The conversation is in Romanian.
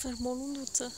fermo lunduță.